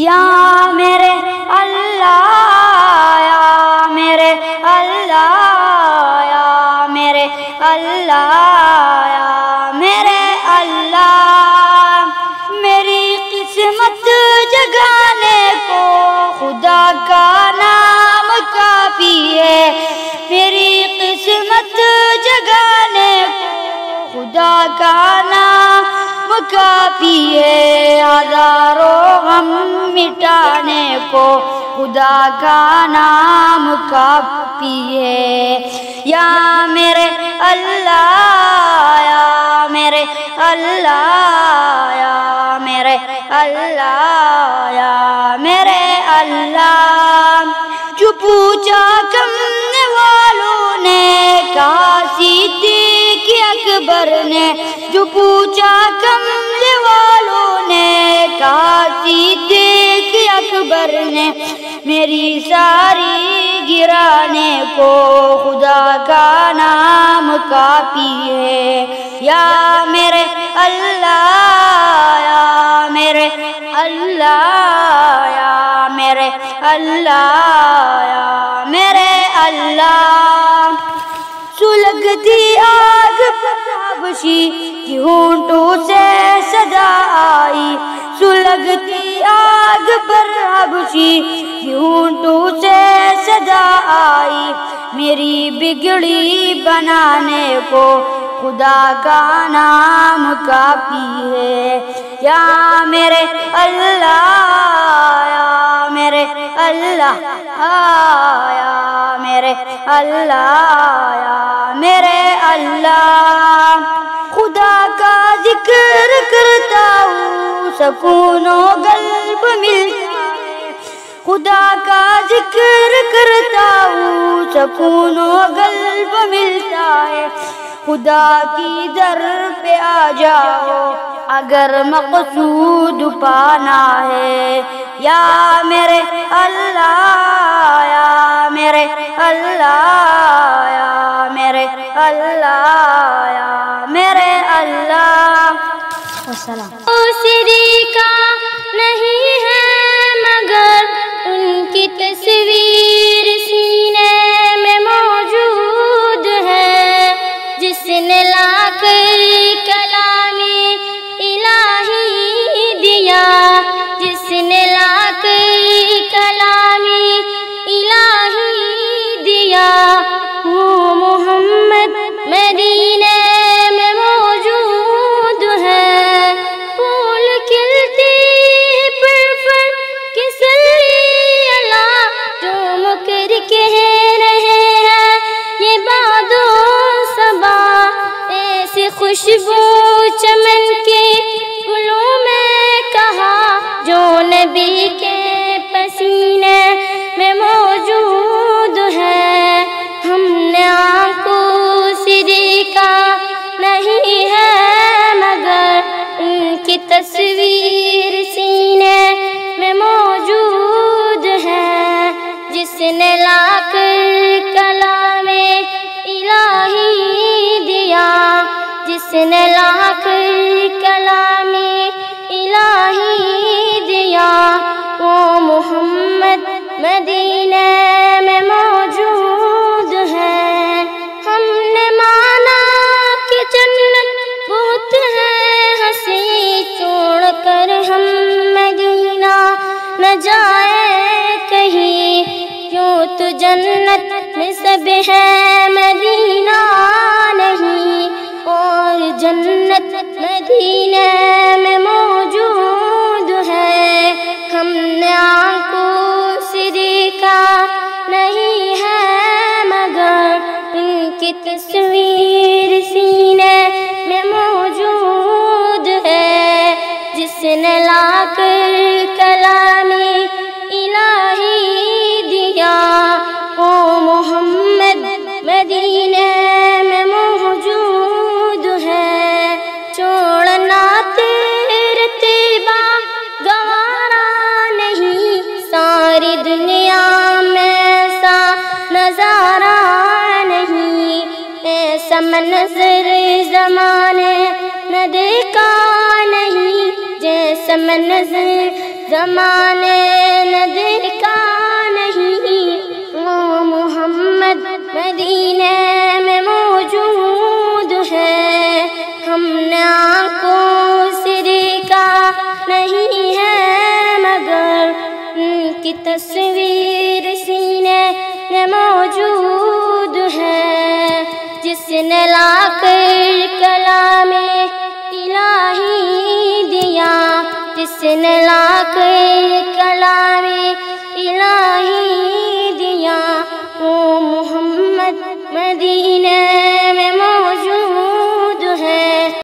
या मेरे अल्लाह, या मेरे अल्लाह, या मेरे अल्लाह, या मेरे अल्लाह। मेरी किस्मत जगाने को खुदा का नाम काफ़ी है। मेरी किस्मत जगाने को खुदा का नाम काफ़ी है हज़ारों हम मिटाने को। खुदा का नाम काफ़ी है या मेरे अल्लाह, या मेरे अल्लाह, या मेरे अल्लाह, या मेरे अल्लाह। जो पूछा करने वालों ने सिद्दीक अकबर ने, जो पूछा कमले वालों ने कहा सिद्दीक अकबर ने, मेरी सारी गिराने को खुदा का नाम काफ़ी है। या मेरे अल्लाह, या मेरे अल्लाह, या मेरे अल्लाह, या मेरे अल्लाह। सुलगती आग हबशी की होंठों से सदा आई। सुलगती आग पर हबशी की होंठों से सदा आई। मेरी बिगड़ी बनाने को खुदा का नाम काफ़ी है। या मेरे अल्लाह, या मेरे अल्लाह, या मेरे अल्लाह या मेरे अल्लाह। खुदा का ज़िक्र करता हूँ, सकूनो गल्ब मिलता है। खुदा का ज़िक्र करता हूँ, सकूनो गल्ब मिलता है। खुदा की दर पे आ जाओ, अगर मकसूद पाना है। या मेरे अल्लाह अल्लाह मेरे अल्लाह। ओ कह रहे हैं, ये बादो सबा, ऐसी खुशबू चमन के फूलों में कहा, जो नबी के पसीने में मौजूद है। हमने आँखों से देखा नहीं है, मगर उनकी तस्वीर सीने में मौजूद है, जिसने जिसने लाकर कला में इलाही दिया, वो मोहम्मद मदीने में मौजूद है। हमने माना कि जन्नत बहुत है, हँसी छोड़ कर हम मदीना न जाए कहीं। क्यों तो जन्नत में सब है मदीना। जन्नत मदीने में मौजूद है। हमने आँखों से देखा नहीं है, मगर उनकी तस्वीर सीने में मौजूद है, जिसने लाकर कलामी मंजर जमाने न देखा नहीं, जैसा मंजर जमाने न देखा नहीं। वो मोहम्मद मदीने में मौजूद है, हमने आँखों से देखा नहीं है, मगर उनकी तस्वीर सीने में मौजूद है। जिसने लाकर कला में इलाही दिया जिसने लाकर